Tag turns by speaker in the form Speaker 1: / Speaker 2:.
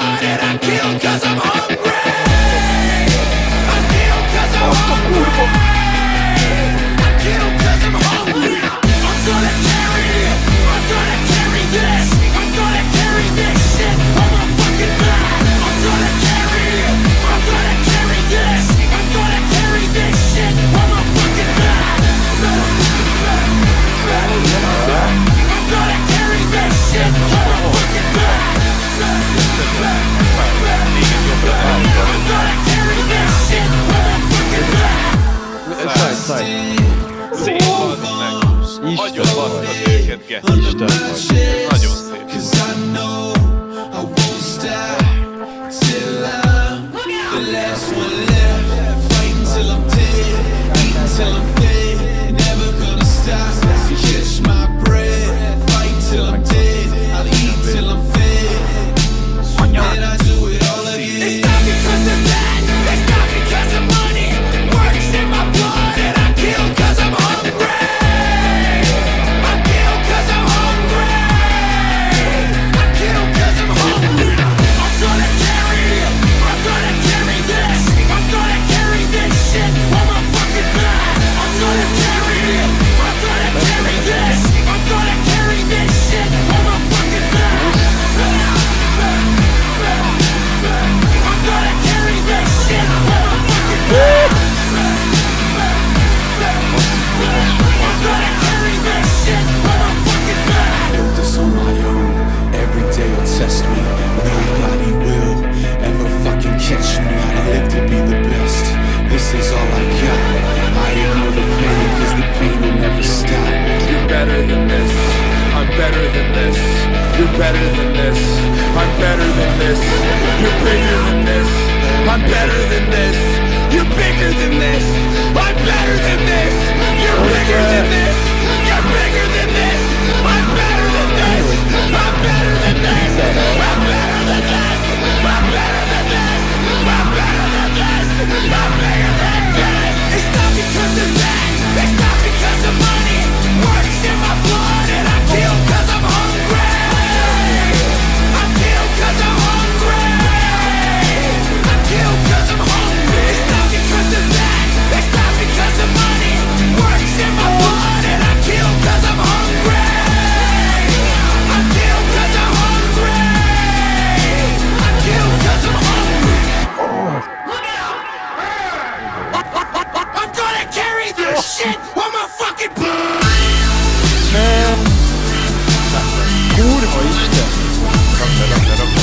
Speaker 1: All
Speaker 2: that
Speaker 3: Igen, Isten. Nagyon szép.
Speaker 4: You're better than this. I'm better than this. You're bigger than this. I'm better than this. You're bigger
Speaker 5: Kurwa, idźcie.
Speaker 3: Dobrze, dobrze, dobrze.